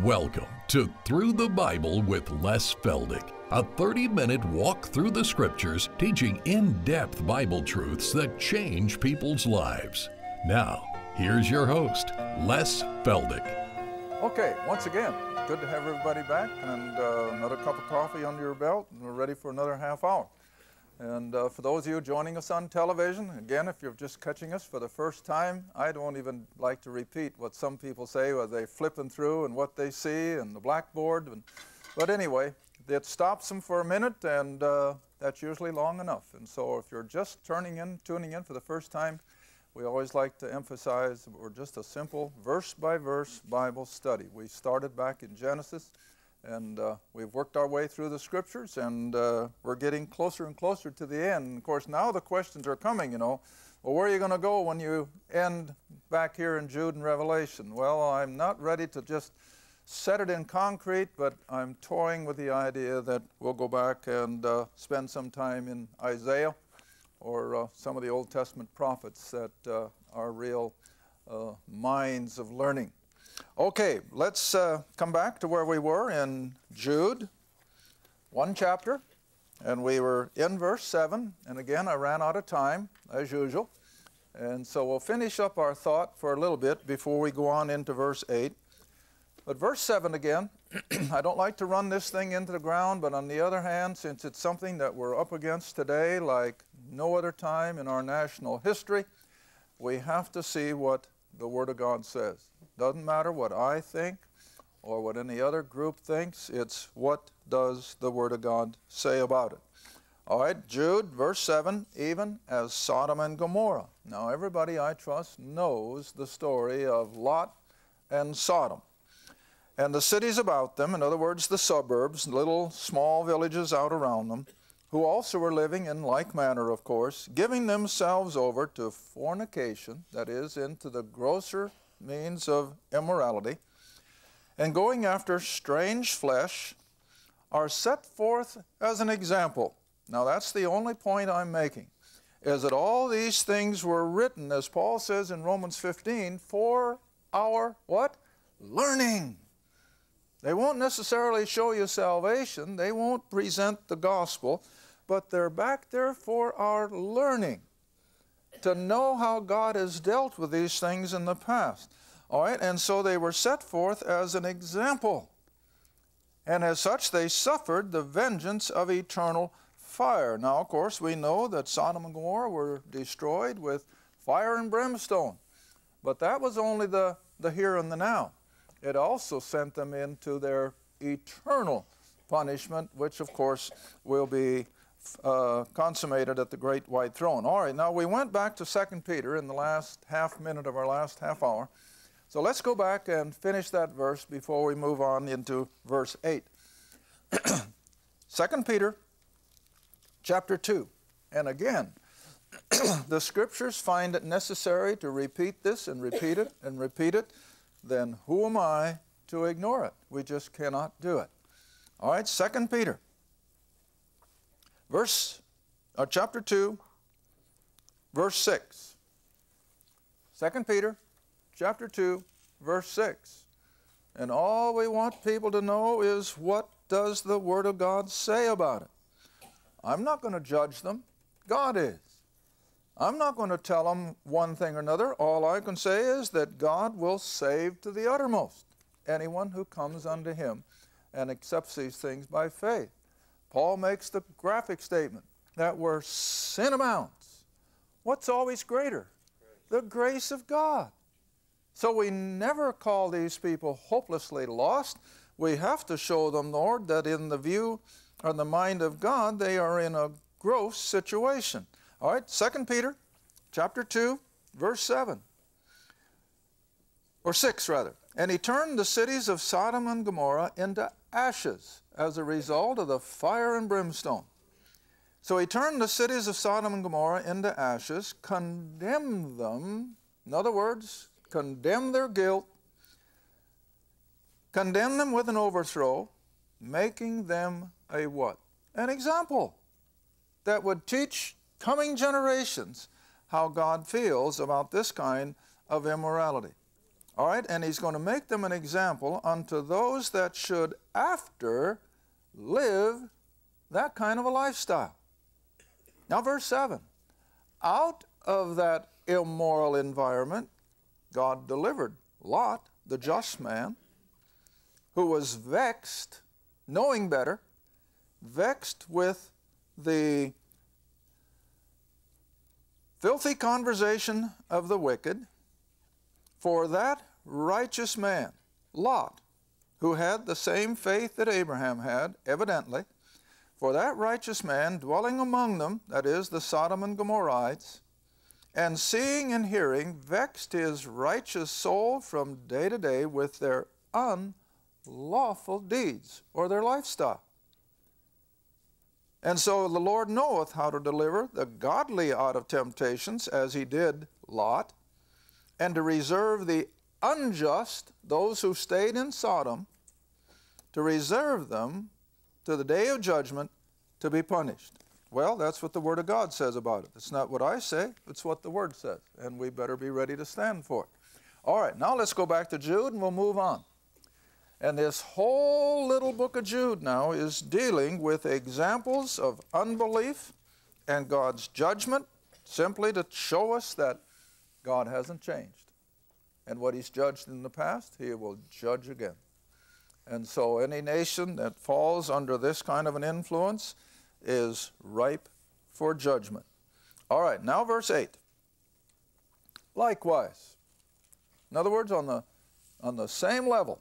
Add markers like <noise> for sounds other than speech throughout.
Welcome to Through the Bible with Les Feldick, a 30 minute walk through the scriptures teaching in depth Bible truths that change people's lives. Now, here's your host, Les Feldick. Okay, once again, good to have everybody back and uh, another cup of coffee under your belt, and we're ready for another half hour. And uh, for those of you joining us on television, again, if you're just catching us for the first time, I don't even like to repeat what some people say as they flipping through and what they see and the blackboard. And, but anyway, it stops them for a minute, and uh, that's usually long enough. And so if you're just turning in, tuning in for the first time, we always like to emphasize we're just a simple verse by verse Bible study. We started back in Genesis and uh, we've worked our way through the scriptures, and uh, we're getting closer and closer to the end. Of course, now the questions are coming, you know. Well, where are you going to go when you end back here in Jude and Revelation? Well, I'm not ready to just set it in concrete, but I'm toying with the idea that we'll go back and uh, spend some time in Isaiah or uh, some of the Old Testament prophets that uh, are real uh, minds of learning. Okay, let's uh, come back to where we were in Jude, one chapter, and we were in verse 7. And again, I ran out of time, as usual. And so we'll finish up our thought for a little bit before we go on into verse 8. But verse 7 again, <clears throat> I don't like to run this thing into the ground, but on the other hand, since it's something that we're up against today like no other time in our national history, we have to see what the Word of God says. Doesn't matter what I think or what any other group thinks, it's what does the Word of God say about it. All right, Jude, verse 7, even as Sodom and Gomorrah. Now, everybody I trust knows the story of Lot and Sodom. And the cities about them, in other words, the suburbs, little small villages out around them, who also were living in like manner, of course, giving themselves over to fornication, that is, into the grosser means of immorality, and going after strange flesh, are set forth as an example. Now, that's the only point I'm making, is that all these things were written, as Paul says in Romans 15, for our what? Learning. They won't necessarily show you salvation, they won't present the gospel but they're back there for our learning to know how God has dealt with these things in the past. All right, and so they were set forth as an example. And as such, they suffered the vengeance of eternal fire. Now, of course, we know that Sodom and Gomorrah were destroyed with fire and brimstone. But that was only the, the here and the now. It also sent them into their eternal punishment, which, of course, will be uh, consummated at the great white throne. All right, now we went back to 2 Peter in the last half minute of our last half hour. So let's go back and finish that verse before we move on into verse 8. <clears throat> 2 Peter chapter 2. And again, <clears throat> the scriptures find it necessary to repeat this and repeat it and repeat it, then who am I to ignore it? We just cannot do it. All right, 2 Peter verse uh, chapter 2 verse 6 2 peter chapter 2 verse 6 and all we want people to know is what does the word of god say about it? I'm not going to judge them. God is. I'm not going to tell them one thing or another. All i can say is that god will save to the uttermost anyone who comes unto him and accepts these things by faith Paul makes the graphic statement that where sin amounts. what's always greater? The grace of God. So we never call these people hopelessly lost. We have to show them, Lord, that in the view or the mind of God, they are in a gross situation. All right, 2 Peter chapter 2, verse 7. Or 6, rather. And he turned the cities of Sodom and Gomorrah into ashes as a result of the fire and brimstone. So he turned the cities of Sodom and Gomorrah into ashes, condemned them, in other words, condemned their guilt, condemned them with an overthrow, making them a what? An example that would teach coming generations how God feels about this kind of immorality. All right, and he's going to make them an example unto those that should after live that kind of a lifestyle. Now, verse 7 out of that immoral environment, God delivered Lot, the just man, who was vexed, knowing better, vexed with the filthy conversation of the wicked, for that righteous man, Lot, who had the same faith that Abraham had, evidently, for that righteous man dwelling among them, that is, the Sodom and Gomorrites, and seeing and hearing, vexed his righteous soul from day to day with their unlawful deeds or their lifestyle. And so the Lord knoweth how to deliver the godly out of temptations, as he did Lot, and to reserve the unjust, those who stayed in Sodom, to reserve them to the day of judgment to be punished. Well, that's what the Word of God says about it. It's not what I say, it's what the Word says. And we better be ready to stand for it. All right, now let's go back to Jude and we'll move on. And this whole little book of Jude now is dealing with examples of unbelief and God's judgment, simply to show us that God hasn't changed. And what He's judged in the past, He will judge again. And so any nation that falls under this kind of an influence is ripe for judgment. All right, now verse 8. Likewise. In other words, on the, on the same level,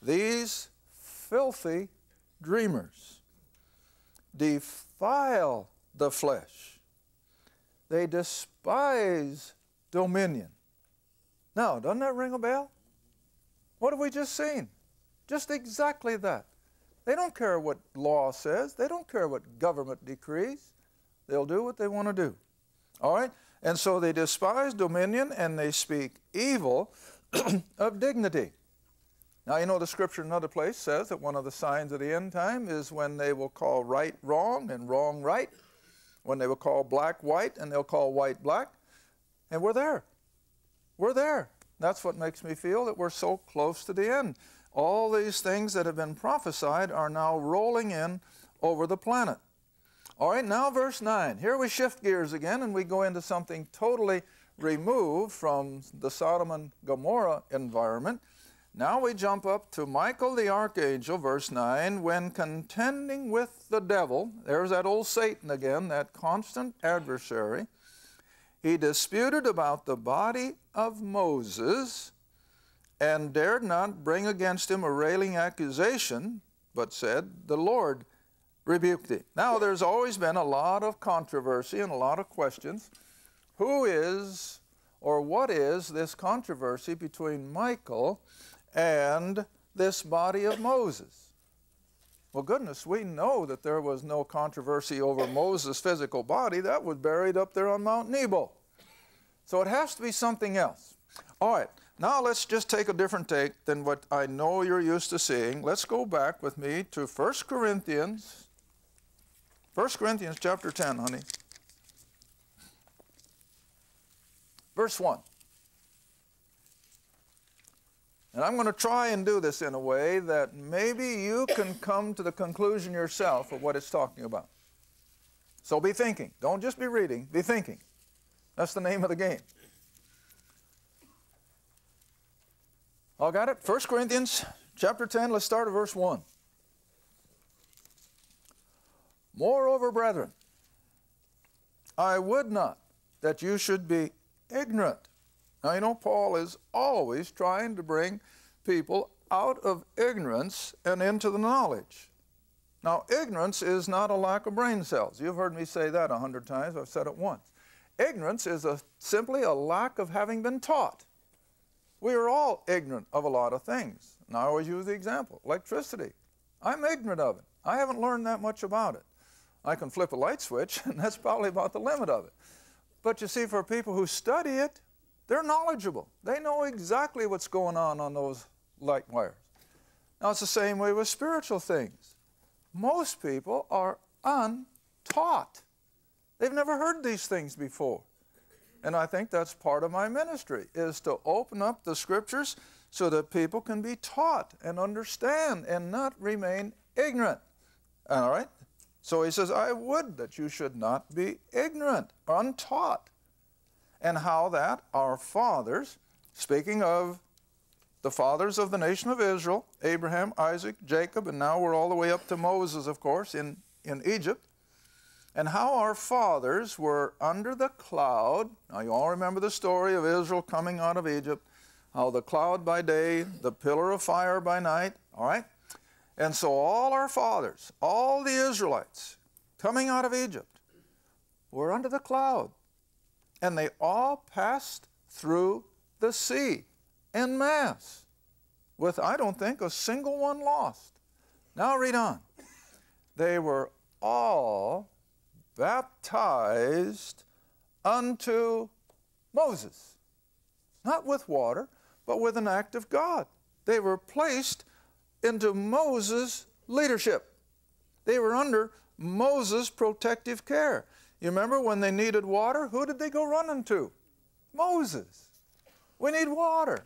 these filthy dreamers defile the flesh. They despise dominion. Now, doesn't that ring a bell? What have we just seen? Just exactly that. They don't care what law says, they don't care what government decrees. They'll do what they want to do. All right? And so they despise dominion and they speak evil <clears throat> of dignity. Now, you know, the scripture in another place says that one of the signs of the end time is when they will call right wrong and wrong right, when they will call black white and they'll call white black. And we're there. We're there. That's what makes me feel that we're so close to the end. All these things that have been prophesied are now rolling in over the planet. All right, now verse 9. Here we shift gears again and we go into something totally removed from the Sodom and Gomorrah environment now we jump up to Michael the archangel, verse 9, when contending with the devil, there's that old Satan again, that constant adversary, he disputed about the body of Moses and dared not bring against him a railing accusation, but said, The Lord rebuked thee. Now there's always been a lot of controversy and a lot of questions. Who is or what is this controversy between Michael and this body of Moses. Well, goodness, we know that there was no controversy over Moses' physical body. That was buried up there on Mount Nebo. So it has to be something else. All right, now let's just take a different take than what I know you're used to seeing. Let's go back with me to 1 Corinthians. 1 Corinthians chapter 10, honey. Verse 1. And I'm going to try and do this in a way that maybe you can come to the conclusion yourself of what it's talking about. So be thinking. Don't just be reading, be thinking. That's the name of the game. All got it? 1 Corinthians chapter 10, let's start at verse 1. Moreover, brethren, I would not that you should be ignorant now, you know, Paul is always trying to bring people out of ignorance and into the knowledge. Now, ignorance is not a lack of brain cells. You've heard me say that a hundred times. I've said it once. Ignorance is a, simply a lack of having been taught. We are all ignorant of a lot of things. And I always use the example electricity. I'm ignorant of it. I haven't learned that much about it. I can flip a light switch, <laughs> and that's probably about the limit of it. But you see, for people who study it, they're knowledgeable. They know exactly what's going on on those light wires. Now, it's the same way with spiritual things. Most people are untaught. They've never heard these things before. And I think that's part of my ministry is to open up the scriptures so that people can be taught and understand and not remain ignorant. All right? So he says, I would that you should not be ignorant, untaught. And how that our fathers, speaking of the fathers of the nation of Israel, Abraham, Isaac, Jacob, and now we're all the way up to Moses, of course, in, in Egypt, and how our fathers were under the cloud. Now, you all remember the story of Israel coming out of Egypt, how the cloud by day, the pillar of fire by night, all right? And so, all our fathers, all the Israelites coming out of Egypt, were under the cloud. And they all passed through the sea en masse, with, I don't think, a single one lost. Now, read on. They were all baptized unto Moses. Not with water, but with an act of God. They were placed into Moses' leadership. They were under Moses' protective care. You remember when they needed water? Who did they go running to? Moses. We need water.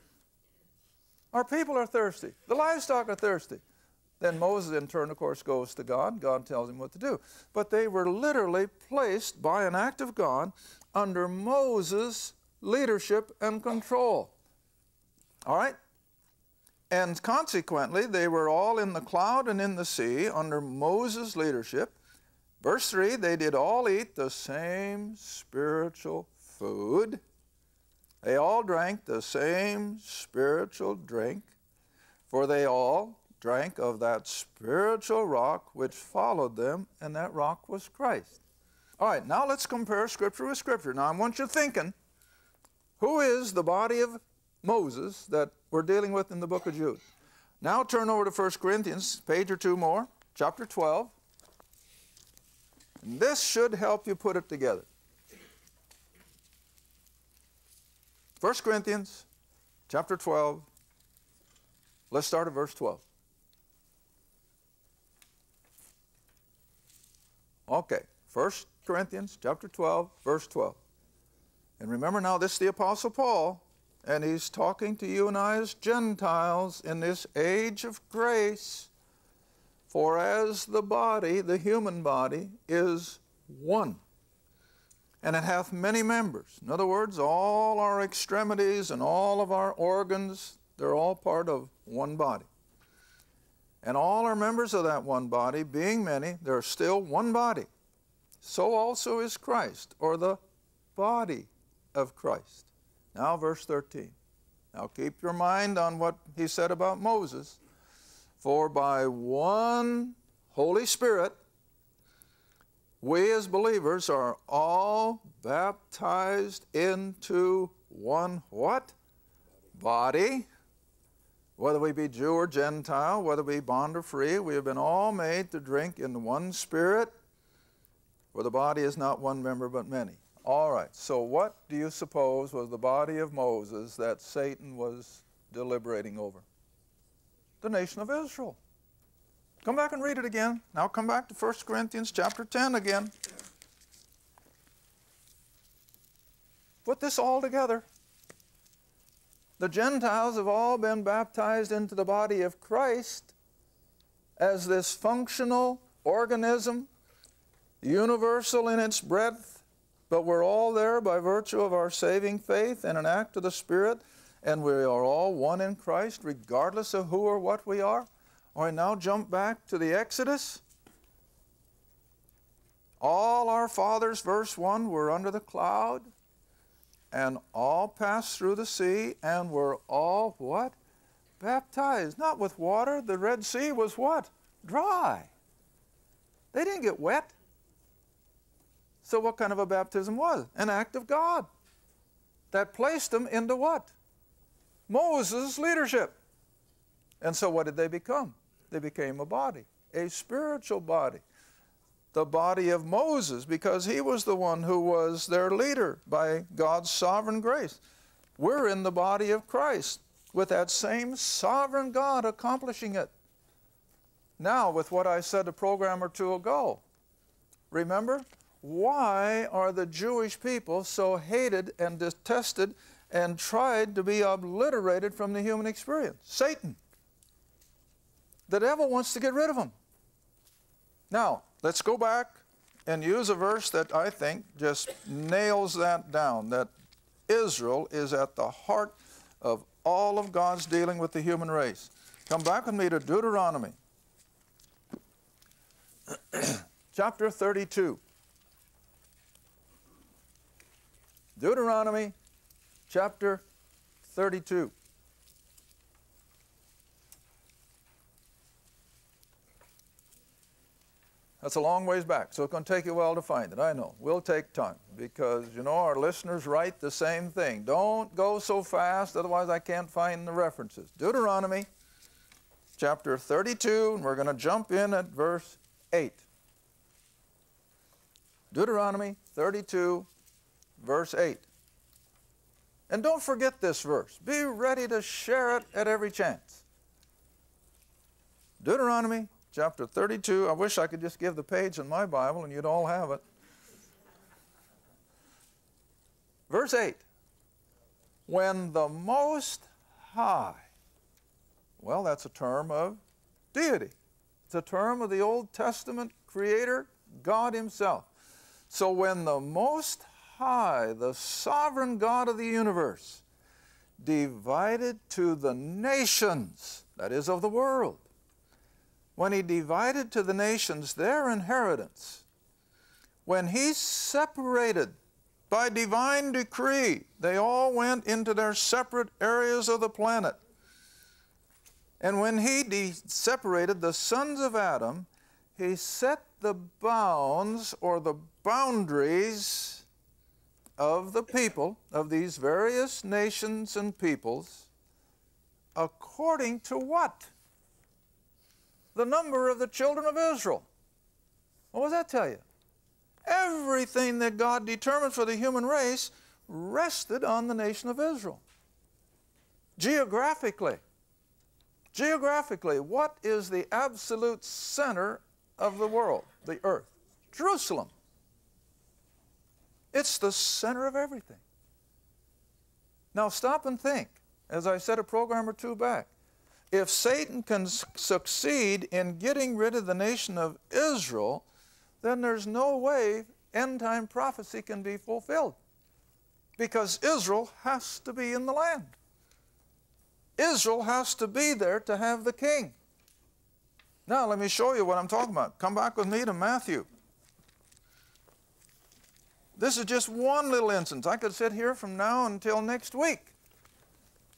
Our people are thirsty. The livestock are thirsty. Then Moses, in turn, of course, goes to God. God tells him what to do. But they were literally placed by an act of God under Moses' leadership and control. All right? And consequently, they were all in the cloud and in the sea under Moses' leadership. Verse 3 they did all eat the same spiritual food. They all drank the same spiritual drink, for they all drank of that spiritual rock which followed them, and that rock was Christ. All right, now let's compare Scripture with Scripture. Now I want you thinking who is the body of Moses that we're dealing with in the book of Jude? Now turn over to 1 Corinthians, page or two more, chapter 12. And this should help you put it together. 1 Corinthians chapter 12. Let's start at verse 12. Okay, 1 Corinthians chapter 12, verse 12. And remember now, this is the Apostle Paul, and he's talking to you and I as Gentiles in this age of grace. For as the body, the human body, is one, and it hath many members. In other words, all our extremities and all of our organs, they're all part of one body. And all are members of that one body, being many, there are still one body. So also is Christ, or the body of Christ. Now, verse 13. Now, keep your mind on what he said about Moses. For by one Holy Spirit, we as believers are all baptized into one what? Body whether we be Jew or Gentile, whether we be bond or free, we have been all made to drink in one spirit, for the body is not one member but many. All right, so what do you suppose was the body of Moses that Satan was deliberating over? The nation of Israel. Come back and read it again. Now come back to 1 Corinthians chapter 10 again. Put this all together. The Gentiles have all been baptized into the body of Christ as this functional organism, universal in its breadth, but we're all there by virtue of our saving faith and an act of the Spirit, and we are all one in Christ, regardless of who or what we are. All right, now jump back to the Exodus. All our fathers, verse 1, were under the cloud and all passed through the sea and were all what? Baptized. Not with water. The Red Sea was what? Dry. They didn't get wet. So, what kind of a baptism was? An act of God that placed them into what? Moses' leadership. And so, what did they become? They became a body, a spiritual body the body of Moses because he was the one who was their leader by God's sovereign grace. We're in the body of Christ with that same sovereign God accomplishing it. Now, with what I said a program or two ago, remember, why are the Jewish people so hated and detested and tried to be obliterated from the human experience? Satan. The devil wants to get rid of them. Now, let's go back and use a verse that I think just nails that down that Israel is at the heart of all of God's dealing with the human race. Come back with me to Deuteronomy <clears throat> chapter 32. Deuteronomy chapter 32. That's a long ways back, so it's going to take you a while to find it. I know. We'll take time because, you know, our listeners write the same thing. Don't go so fast, otherwise, I can't find the references. Deuteronomy chapter 32, and we're going to jump in at verse 8. Deuteronomy 32, verse 8. And don't forget this verse. Be ready to share it at every chance. Deuteronomy chapter 32. I wish I could just give the page in my Bible and you'd all have it. Verse 8. When the Most High, well, that's a term of deity. It's a term of the Old Testament Creator, God Himself. So when the Most High, the sovereign God of the universe, divided to the nations, that is, of the world, when He divided to the nations their inheritance, when He separated by divine decree, they all went into their separate areas of the planet. And when He separated the sons of Adam, He set the bounds or the boundaries of the people, of these various nations and peoples, according to what? The number of the children of Israel. What does that tell you? Everything that God determined for the human race rested on the nation of Israel. Geographically, geographically, what is the absolute center of the world, the earth? Jerusalem. It's the center of everything. Now stop and think, as I said a program or two back. If Satan can succeed in getting rid of the nation of Israel, then there's no way end time prophecy can be fulfilled. Because Israel has to be in the land. Israel has to be there to have the king. Now, let me show you what I'm talking about. Come back with me to Matthew. This is just one little instance. I could sit here from now until next week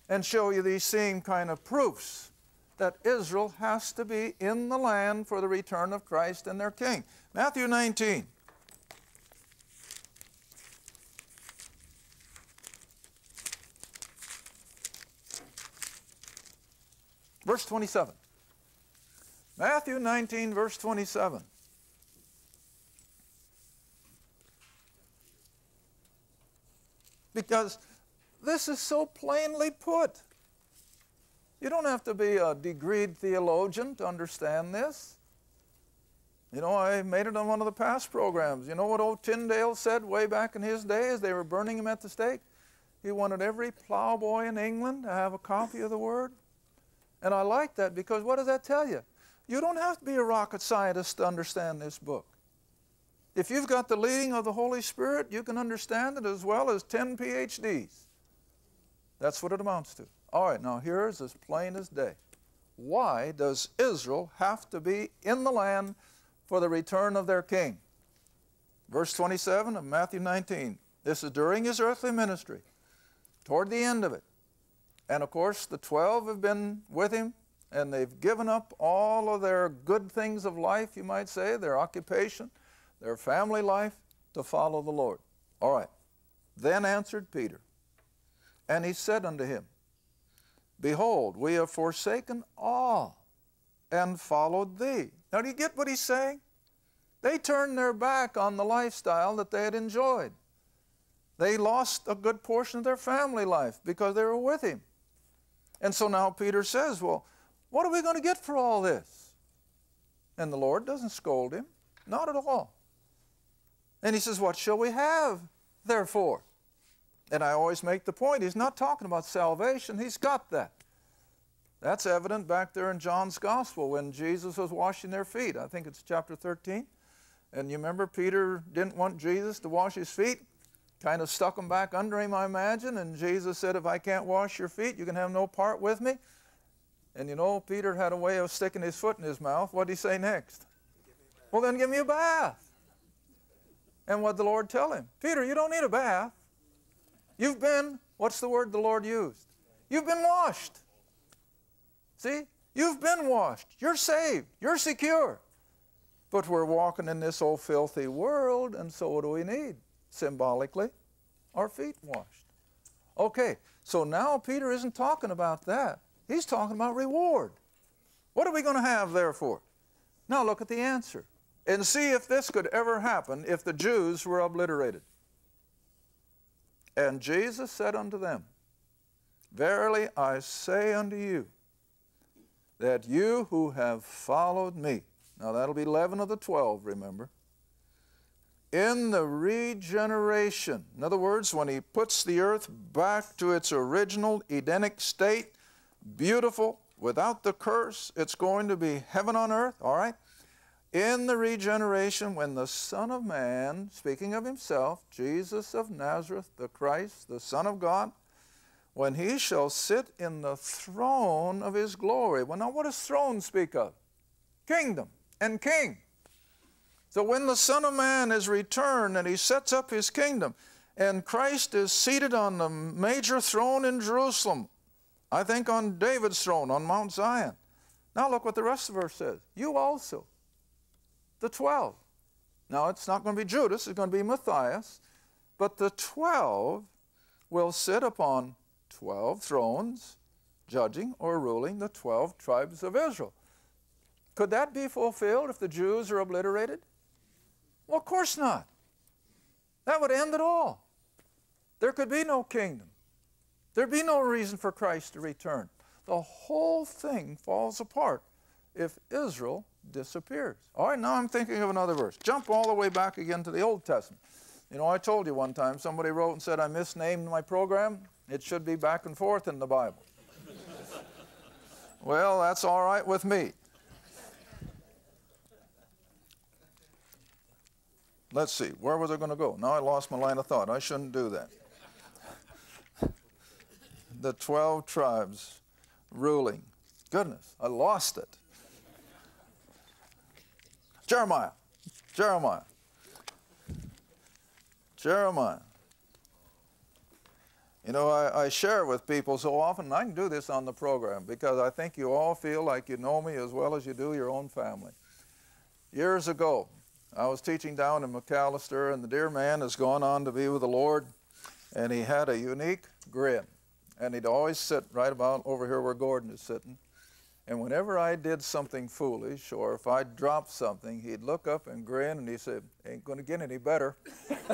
and show you these same kind of proofs that Israel has to be in the land for the return of Christ and their king. Matthew 19. Verse 27. Matthew 19, verse 27. Because this is so plainly put. You don't have to be a degreed theologian to understand this. You know, I made it on one of the past programs. You know what old Tyndale said way back in his day as they were burning him at the stake? He wanted every plowboy in England to have a copy of the Word. And I like that because what does that tell you? You don't have to be a rocket scientist to understand this book. If you've got the leading of the Holy Spirit, you can understand it as well as 10 PhDs. That's what it amounts to. All right, now here's as plain as day. Why does Israel have to be in the land for the return of their king? Verse 27 of Matthew 19. This is during his earthly ministry, toward the end of it. And of course, the 12 have been with him, and they've given up all of their good things of life, you might say, their occupation, their family life to follow the Lord. All right. Then answered Peter, and he said unto him, Behold, we have forsaken all and followed thee. Now, do you get what he's saying? They turned their back on the lifestyle that they had enjoyed. They lost a good portion of their family life because they were with him. And so now Peter says, Well, what are we going to get for all this? And the Lord doesn't scold him, not at all. And he says, What shall we have, therefore? And I always make the point, he's not talking about salvation, he's got that. That's evident back there in John's Gospel when Jesus was washing their feet. I think it's chapter 13. And you remember Peter didn't want Jesus to wash his feet? Kind of stuck them back under him, I imagine. And Jesus said, If I can't wash your feet, you can have no part with me. And you know, Peter had a way of sticking his foot in his mouth. What did he say next? Well, then give me a bath. And what the Lord tell him? Peter, you don't need a bath. You've been, what's the word the Lord used? You've been washed. See? You've been washed. You're saved. You're secure. But we're walking in this old filthy world, and so what do we need? Symbolically, our feet washed. Okay, so now Peter isn't talking about that. He's talking about reward. What are we going to have, therefore? Now look at the answer and see if this could ever happen if the Jews were obliterated. And Jesus said unto them, Verily I say unto you, that you who have followed me, now that'll be 11 of the 12, remember, in the regeneration, in other words, when he puts the earth back to its original Edenic state, beautiful, without the curse, it's going to be heaven on earth, all right? In the regeneration, when the Son of Man, speaking of himself, Jesus of Nazareth, the Christ, the Son of God, when he shall sit in the throne of his glory. Well, now what does throne speak of? Kingdom and king. So when the Son of Man is returned and he sets up his kingdom, and Christ is seated on the major throne in Jerusalem, I think on David's throne on Mount Zion. Now look what the rest of the verse says. You also, the twelve. Now it's not going to be Judas, it's going to be Matthias, but the twelve will sit upon twelve thrones, judging or ruling the twelve tribes of Israel. Could that be fulfilled if the Jews are obliterated? Well, of course not. That would end it all. There could be no kingdom. There'd be no reason for Christ to return. The whole thing falls apart if Israel disappears. All right, now I'm thinking of another verse. Jump all the way back again to the Old Testament. You know, I told you one time, somebody wrote and said I misnamed my program. It should be back and forth in the Bible. <laughs> well, that's all right with me. Let's see, where was I going to go? Now I lost my line of thought. I shouldn't do that. <laughs> the 12 tribes ruling. Goodness, I lost it. Jeremiah. Jeremiah. Jeremiah. You know, I, I, share with people so often, I can do this on the program because I think you all feel like you know me as well as you do your own family. Years ago, I was teaching down in McAlester, and the dear man has gone on to be with the Lord, and he had a unique grin. And he'd always sit right about over here where Gordon is sitting. And whenever I did something foolish or if I dropped something, he'd look up and grin and he said, Ain't going to get any better. <laughs>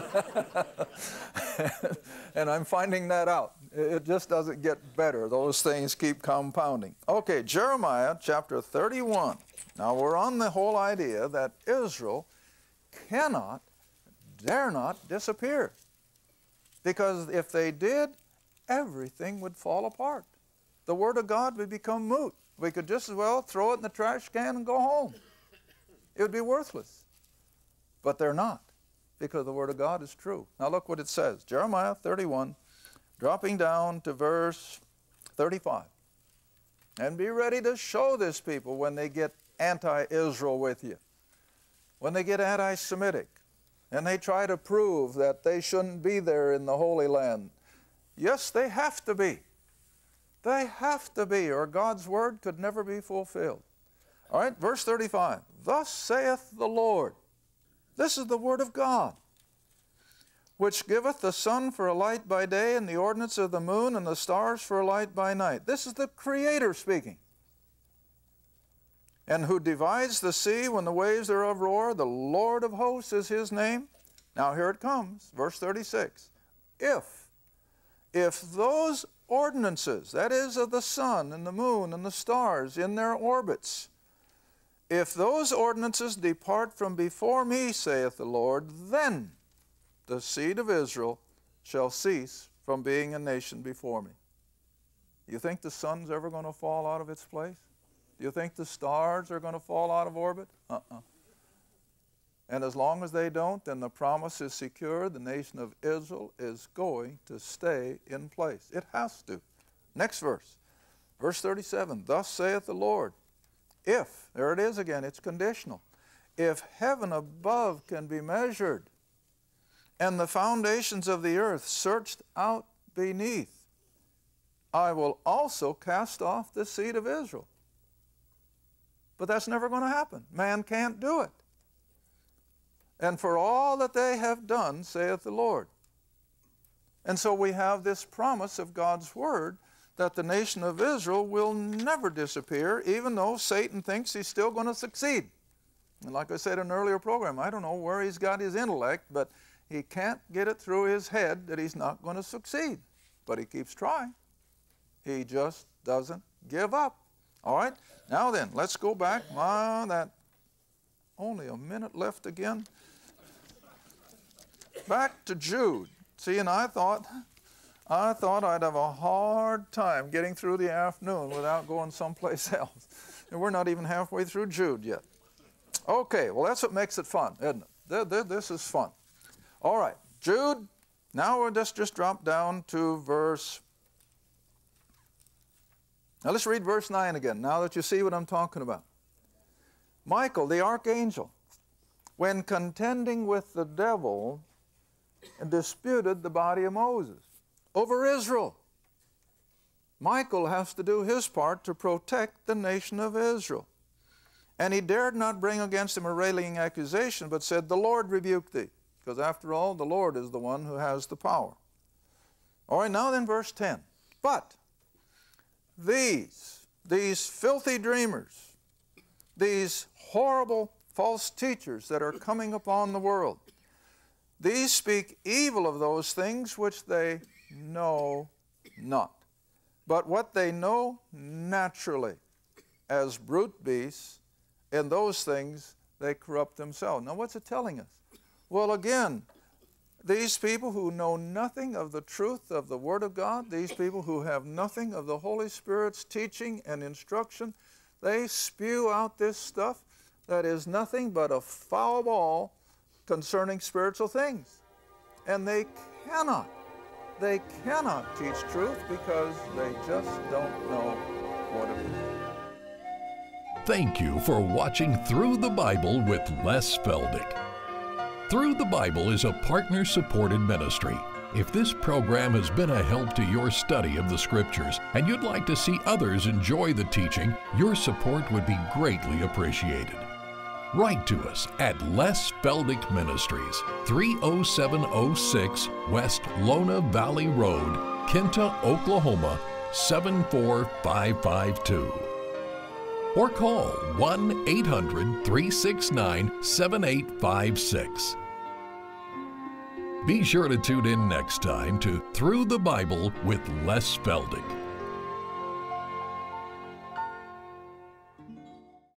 and I'm finding that out. It just doesn't get better. Those things keep compounding. Okay, Jeremiah chapter 31. Now we're on the whole idea that Israel cannot, dare not disappear. Because if they did, everything would fall apart. The Word of God would become moot. We could just as well throw it in the trash can and go home. It would be worthless. But they're not, because the Word of God is true. Now look what it says Jeremiah 31, dropping down to verse 35. And be ready to show this people when they get anti Israel with you, when they get anti Semitic, and they try to prove that they shouldn't be there in the Holy Land. Yes, they have to be. They have to be, or God's word could never be fulfilled. All right, verse 35. Thus saith the Lord. This is the word of God, which giveth the sun for a light by day, and the ordinance of the moon and the stars for a light by night. This is the Creator speaking. And who divides the sea when the waves thereof roar, the Lord of hosts is his name. Now here it comes, verse 36. If, if those ordinances, that is, of the sun and the moon and the stars in their orbits. If those ordinances depart from before me, saith the Lord, then the seed of Israel shall cease from being a nation before me. You think the sun's ever going to fall out of its place? Do you think the stars are going to fall out of orbit? Uh uh And as long as they don't, then the promise is secure. The nation of Israel is going to stay in place. It has to. Next verse, verse 37 Thus saith the Lord, if, there it is again, it's conditional, if heaven above can be measured, and the foundations of the earth searched out beneath, I will also cast off the seed of Israel. But that's never going to happen. Man can't do it. And for all that they have done, saith the Lord. And so we have this promise of God's Word that the nation of Israel will never disappear, even though Satan thinks he's still going to succeed. And like I said in an earlier program, I don't know where he's got his intellect, but he can't get it through his head that he's not going to succeed. But he keeps trying. He just doesn't give up. All right? Now then, let's go back. Ah, that only a minute left again. Back to Jude. See, and I thought I thought I'd have a hard time getting through the afternoon without going someplace <laughs> else. And we're not even halfway through Jude yet. Okay, well, that's what makes it fun, isn't it? This is fun. All right, Jude, now we'll just, just drop down to verse. Now let's read verse 9 again, now that you see what I'm talking about. Michael, the archangel, when contending with the devil, disputed the body of Moses over Israel. Michael has to do his part to protect the nation of Israel. And he dared not bring against him a railing accusation, but said, The Lord rebuke thee. Because after all, the Lord is the one who has the power. All right, now then, verse 10. But these, these filthy dreamers, these horrible false teachers that are coming upon the world, these speak evil of those things which they know not. But what they know naturally as brute beasts, in those things they corrupt themselves. Now, what's it telling us? Well, again, these people who know nothing of the truth of the Word of God, these people who have nothing of the Holy Spirit's teaching and instruction, they spew out this stuff that is nothing but a foul ball concerning spiritual things. And they cannot they cannot teach truth because they just don't know what it is. Thank you for watching Through the Bible with Les Feldick. Through the Bible is a partner supported ministry. If this program has been a help to your study of the Scriptures and you'd like to see others enjoy the teaching, your support would be greatly appreciated. Write to us at Les Feldick Ministries, 30706 West Lona Valley Road, Kinta, Oklahoma 74552. Or call 1 800 369 7856. Be sure to tune in next time to Through the Bible with Les Feldick.